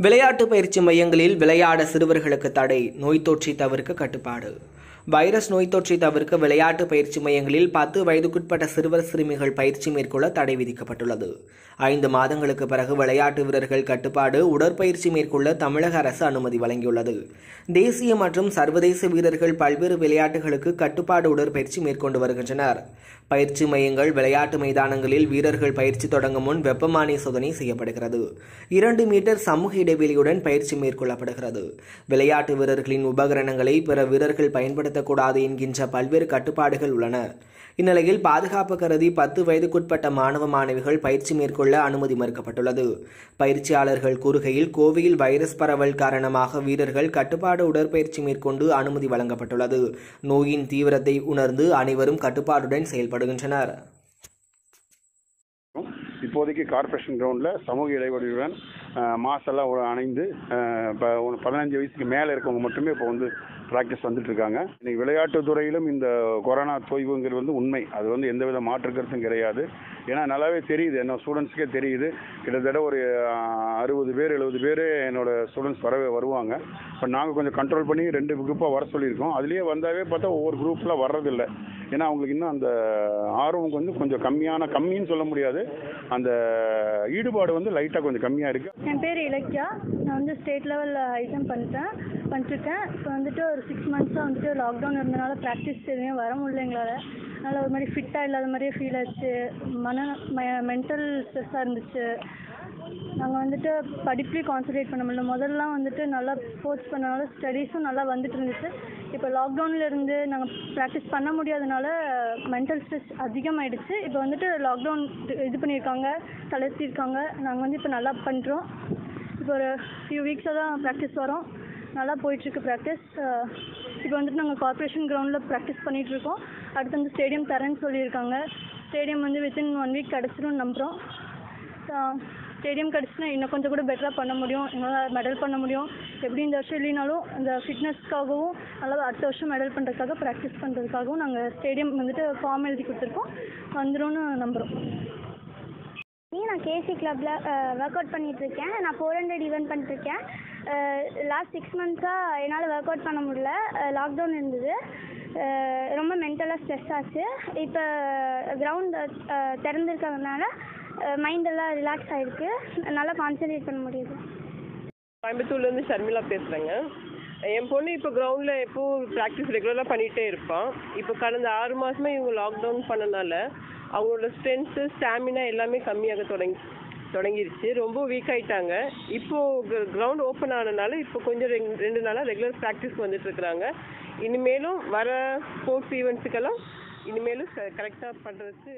விளையாட்டு பயிற்சி மையங்களில் விளையாட சிறுவர்களுக்கு தடை. நோய் தொற்றி தவிர்க்க கட்டுப்பாடு. வைரஸ் நோய் தொற்றை தவிர்க்க விளையாட்டு பயிற்சி மையங்களில் பத்து வயதுக்குட்பட்ட சிறுவர் சிறுமிகள் பயிற்சி மேற்கொள்ள தடை விதிக்கப்பட்டுள்ளது. ஐந்து மாதங்களுக்கு பிறகு விளையாட்டு வீரர்கள் கட்டுப்பாடு உடற்பயிற்சி மேற்கொள்ள தமிழக அரசு அனுமதி வழங்கியுள்ளது. தேசிய மற்றும் சர்வதேச வீரர்கள் பல்வேறு விளையாட்டுகளுக்கு கட்டுப்பாடு உடற்பயிற்சி மேற்கொண்டு வருகின்றனர். பயிற்சி மையங்கள் விளையாட்டு மைதானங்களில் வீரர்கள் பயிற்சி தொடங்கும் முன் வெப்பமானி சோதனை செய்யப்படுகிறது. இரண்டு மீட்டர் சமூக இடைவெளியுடன் பயிற்சி மேற்கொள்ளப்படுகிறது. விளையாட்டு வீரர்களின் உபகரணங்களை பிற வீரர்கள் பயன்படுத்த பயன்படுத்தக்கூடாது என்கின்ற பல்வேறு கட்டுப்பாடுகள் உள்ளன. இந்நிலையில் பாதுகாப்பு கருதி பத்து வயதுக்குட்பட்ட மாணவ மாணவிகள் பயிற்சி மேற்கொள்ள அனுமதி மறுக்கப்பட்டுள்ளது. பயிற்சியாளர்கள் கூறுகையில் கோவையில் வைரஸ் பரவல் காரணமாக வீரர்கள் கட்டுப்பாடு உடற்பயிற்சி மேற்கொண்டு அனுமதி வழங்கப்பட்டுள்ளது. நோயின் தீவிரத்தை உணர்ந்து அனைவரும் கட்டுப்பாடுடன் செயல்படுகின்றனர். இப்போதைக்கு கார்பரேஷன் கிரவுண்டில் சமூக இடைவெளியுடன் மாசெல்லாம் எல்லாம் ஒரு அணைந்து இப்போ ஒரு பதினஞ்சு வயசுக்கு மேலே இருக்கவங்க மட்டுமே இப்போ வந்து ப்ராக்டிஸ் வந்துட்டு இருக்காங்க இன்னைக்கு விளையாட்டு துறையிலும் இந்த கொரோனா தொய்வுங்கிறது வந்து உண்மை. அது வந்து எந்தவித மாற்று கருத்தும் கிடையாது. ஏன்னா நல்லாவே தெரியுது. என்ன ஸ்டூடெண்ட்ஸ்க்கே தெரியுது. கிட்டத்தட்ட ஒரு அறுபது பேர் எழுபது பேர் என்னோட ஸ்டூடெண்ட்ஸ் வரவே வருவாங்க. இப்போ நாங்கள் கொஞ்சம் கண்ட்ரோல் பண்ணி ரெண்டு குரூப்பாக வர சொல்லியிருக்கோம். அதுலேயே வந்தாவே பார்த்தா ஒவ்வொரு குரூப்பில் வர்றதில்ல. ஏன்னா அவங்களுக்கு இன்னும் அந்த ஆர்வம் வந்து கொஞ்சம் கம்மியான கம்மின்னு சொல்ல முடியாது. அந்த ஈடுபாடு வந்து லைட்டாக கொஞ்சம் கம்மியாக இருக்குது என் பேர் இலக்கியா. நான் வந்து ஸ்டேட் லெவலில் ஐட்டம் பண்ணிட்டேன். பண்ணிட்டுருக்கேன். இப்போ வந்துட்டு ஒரு சிக்ஸ் மந்த்ஸாக வந்துட்டு லாக்டவுன் இருந்தனால ப்ராக்டிஸ் எதுவுமே வர முடியல எங்களால். அதனால் ஒரு மாதிரி ஃபிட்டாக இல்லாத மாதிரியே ஃபீல் ஆச்சு. மன மென்டல் ஸ்ட்ரெஸ்ஸாக இருந்துச்சு. நாங்கள் வந்துட்டு படிப்புலேயும் கான்சன்ட்ரேட் பண்ண முடியல. முதல்லாம் வந்துட்டு நல்லா ஸ்போர்ட்ஸ் பண்ணனால ஸ்டடீஸும் நல்லா வந்துட்டு இருந்துச்சு. இப்போ லாக்டவுனில் இருந்து நாங்கள் ப்ராக்டிஸ் பண்ண முடியாதனால மென்டல் ஸ்ட்ரெஸ் அதிகமாகிடுச்சு இப்போ வந்துட்டு லாக்டவுன் இது பண்ணியிருக்காங்க தளர்த்திருக்காங்க நாங்கள் வந்து இப்போ நல்லா பண்ணுறோம் இப்போ ஒரு ஃபியூ வீக்ஸாக தான் ப்ராக்டிஸ் வரோம். நல்லா போயிட்டுருக்கு ப்ராக்டிஸ் இப்போ வந்துட்டு நாங்கள் கார்ப்பரேஷன் கிரவுண்டில் ப்ராக்டிஸ் பண்ணிகிட்ருக்கோம் அடுத்து வந்து ஸ்டேடியம் தரேன்னு சொல்லியிருக்காங்க. ஸ்டேடியம் வந்து வித்தின் ஒன் வீக் கிடச்சிரும்னு நம்புகிறோம் ஸ்டேடியம் கிடச்சுன்னா இன்னும் கொஞ்சம் கூட பெட்டராக பண்ண முடியும். எங்களால் மெடல் பண்ண முடியும். எப்படி இந்த வருஷம் இல்லைனாலும் இந்த ஃபிட்னஸ்க்காகவும் நல்லா அடுத்த வருஷம் மெடல் பண்ணுறதுக்காக ப்ராக்டிஸ் பண்ணுறதுக்காகவும் நாங்கள் ஸ்டேடியம் வந்துட்டு ஃபார்ம் எழுதி கொடுத்துருக்கோம். வந்துரும்னு நம்புகிறோம் நான் கேசி கிளப்பில் ஒர்க் அவுட் பண்ணிகிட்ருக்கேன் நான் ஃபோர் ஹண்ட்ரட் ஈவெண்ட் பண்ணிட்டுருக்கேன் லாஸ்ட் சிக்ஸ் மந்த்ஸாக என்னால் ஒர்க் அவுட் பண்ண முடியல. லாக்டவுன் இருந்தது. ரொம்ப மென்டலாக ஸ்ட்ரெஸ் ஆச்சு. இப்போ கிரவுண்ட் திறந்துருக்கறதுனால மைண்டெல்லாம் ரிலாக்ஸ் ஆகிருக்கு நல்லா கான்சென்ட்ரேட் பண்ண முடியுது. கோயம்புத்தூர்லேருந்து ஷர்மிளா பேசுகிறேங்க என் பொண்ணு இப்போ கிரவுண்டில் எப்போவும் ப்ராக்டிஸ் ரெகுலராக பண்ணிகிட்டே இருப்பான் இப்போ கடந்த ஆறு மாதமாக இவங்க லாக்டவுன் பண்ணனால அவங்களோட ஸ்ட்ரென்த்து ஸ்டாமினா எல்லாமே கம்மியாக தொடங்கி தொடங்கிருச்சு. ரொம்ப வீக் ஆயிட்டாங்க. இப்போது கிரவுண்ட் ஓப்பன் ஆனனால இப்போ கொஞ்சம் ரெண்டு ரெண்டு நாளாக ரெகுலர் ப்ராக்டிஸ் வந்துட்டு இருக்கிறாங்க இனிமேலும் வர ஸ்போர்ட்ஸ் ஈவெண்ட்ஸுக்கெல்லாம் இனிமேலும் கரெக்டாக பண்ணுறதுக்கு